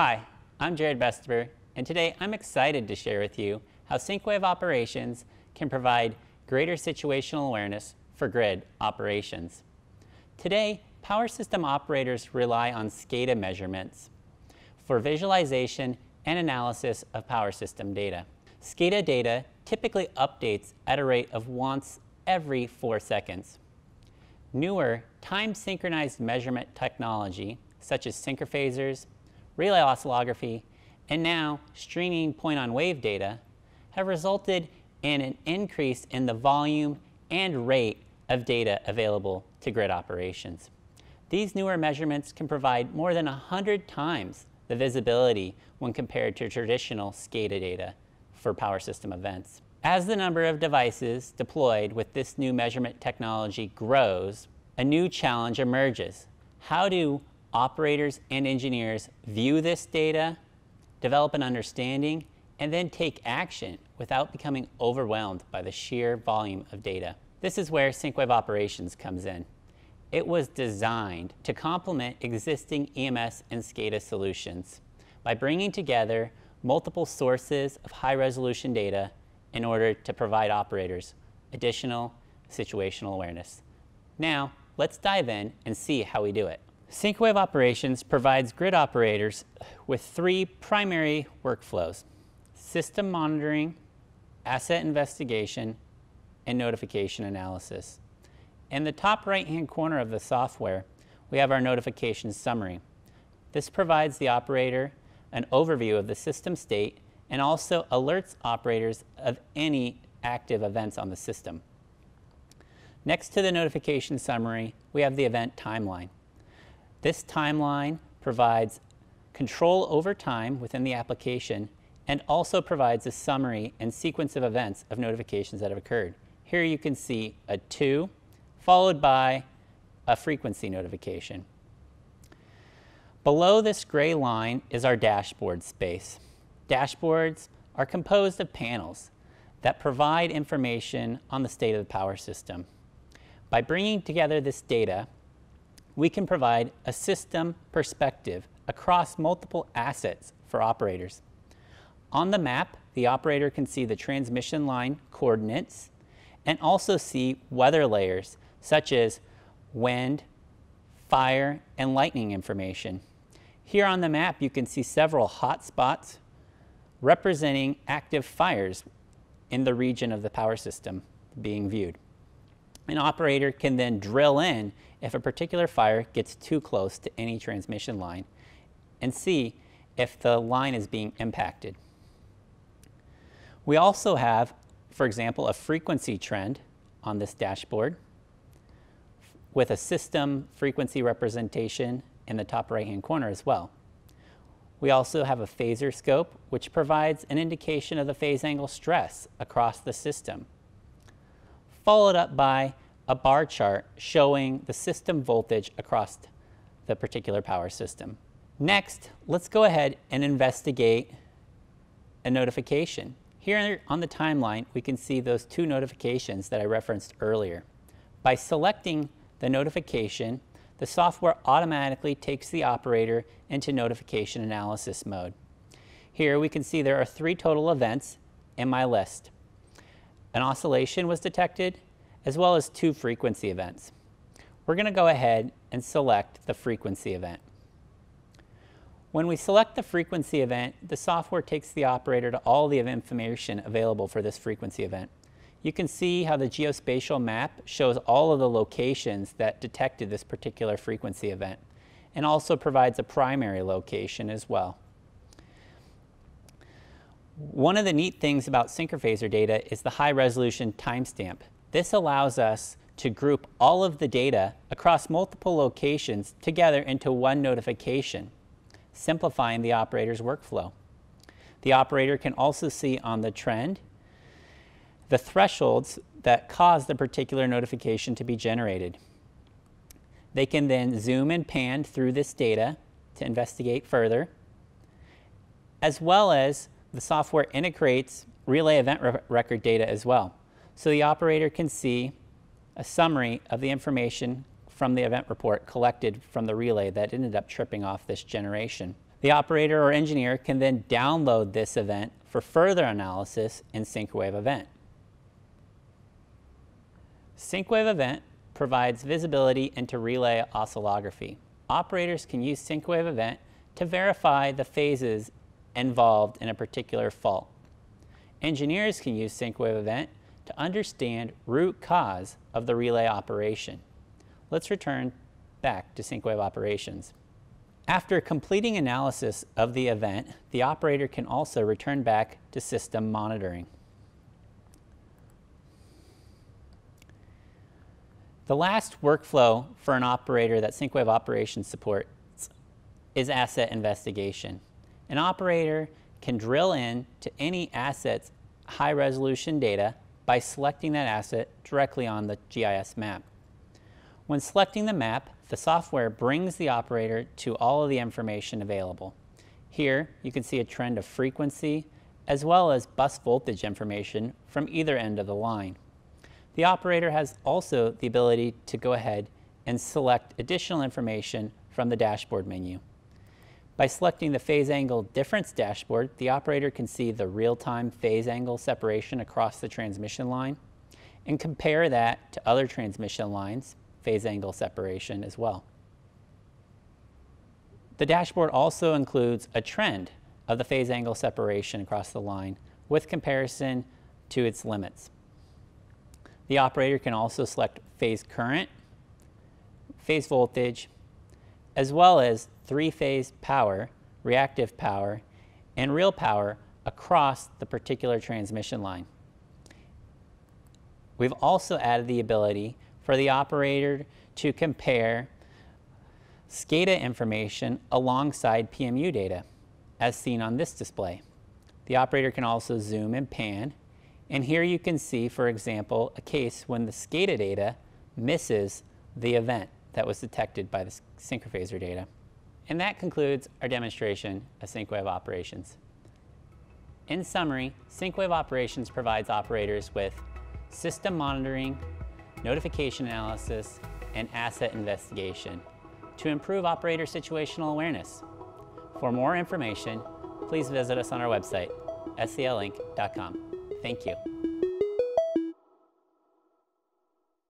Hi, I'm Jared Vesterberg, and today I'm excited to share with you how Synchrowave operations can provide greater situational awareness for grid operations. Today, power system operators rely on SCADA measurements for visualization and analysis of power system data. SCADA data typically updates at a rate of once every four seconds. Newer time-synchronized measurement technology, such as synchrophasors, relay oscillography, and now streaming point-on-wave data, have resulted in an increase in the volume and rate of data available to grid operations. These newer measurements can provide more than 100 times the visibility when compared to traditional SCADA data for power system events. As the number of devices deployed with this new measurement technology grows, a new challenge emerges. How do operators and engineers view this data, develop an understanding, and then take action without becoming overwhelmed by the sheer volume of data? This is where Synchrowave Operations comes in. It was designed to complement existing EMS and SCADA solutions by bringing together multiple sources of high-resolution data in order to provide operators additional situational awareness. Now, let's dive in and see how we do it. Synchrowave Operations provides grid operators with three primary workflows, system monitoring, asset investigation, and notification analysis. In the top right-hand corner of the software, we have our notification summary. This provides the operator an overview of the system state and also alerts operators of any active events on the system. Next to the notification summary, we have the event timeline. This timeline provides control over time within the application and also provides a summary and sequence of events of notifications that have occurred. Here you can see a 2 followed by a frequency notification. Below this gray line is our dashboard space. Dashboards are composed of panels that provide information on the state of the power system. By bringing together this data, we can provide a system perspective across multiple assets for operators. On the map, the operator can see the transmission line coordinates and also see weather layers such as wind, fire, and lightning information. Here on the map, you can see several hot spots representing active fires in the region of the power system being viewed. An operator can then drill in if a particular fire gets too close to any transmission line and see if the line is being impacted. We also have, for example, a frequency trend on this dashboard with a system frequency representation in the top right-hand corner as well. We also have a phasor scope, which provides an indication of the phase angle stress across the system, followed up by a bar chart showing the system voltage across the particular power system. Next, let's go ahead and investigate a notification. Here on the timeline, we can see those two notifications that I referenced earlier. By selecting the notification, the software automatically takes the operator into notification analysis mode. Here we can see there are three total events in my list. An oscillation was detected, as well as two frequency events. We're going to go ahead and select the frequency event. When we select the frequency event, the software takes the operator to all the information available for this frequency event. You can see how the geospatial map shows all of the locations that detected this particular frequency event and also provides a primary location as well. One of the neat things about synchrophasor data is the high resolution timestamp. This allows us to group all of the data across multiple locations together into one notification, simplifying the operator's workflow. The operator can also see on the trend the thresholds that cause the particular notification to be generated. They can then zoom and pan through this data to investigate further, as well as the software integrates relay event re record data as well. So the operator can see a summary of the information from the event report collected from the relay that ended up tripping off this generation. The operator or engineer can then download this event for further analysis in Synchrowave Event. Synchrowave Event provides visibility into relay oscillography. Operators can use Synchrowave Event to verify the phases involved in a particular fault. Engineers can use Synchrowave Event to understand root cause of the relay operation. Let's return back to Synchrowave operations. After completing analysis of the event, the operator can also return back to system monitoring. The last workflow for an operator that Synchrowave operations supports is asset investigation. An operator can drill in to any asset's high resolution data by selecting that asset directly on the GIS map. When selecting the map, the software brings the operator to all of the information available. Here, you can see a trend of frequency as well as bus voltage information from either end of the line. The operator has also the ability to go ahead and select additional information from the dashboard menu. By selecting the phase angle difference dashboard, the operator can see the real-time phase angle separation across the transmission line and compare that to other transmission lines phase angle separation as well. The dashboard also includes a trend of the phase angle separation across the line with comparison to its limits. The operator can also select phase current, phase voltage, as well as three-phase power, reactive power, and real power across the particular transmission line. We've also added the ability for the operator to compare SCADA information alongside PMU data, as seen on this display. The operator can also zoom and pan, and here you can see, for example, a case when the SCADA data misses the event that was detected by the synchrophasor data. And that concludes our demonstration of Synchrowave operations. In summary, Synchrowave operations provides operators with system monitoring, notification analysis, and asset investigation to improve operator situational awareness. For more information, please visit us on our website, selinc.com. Thank you.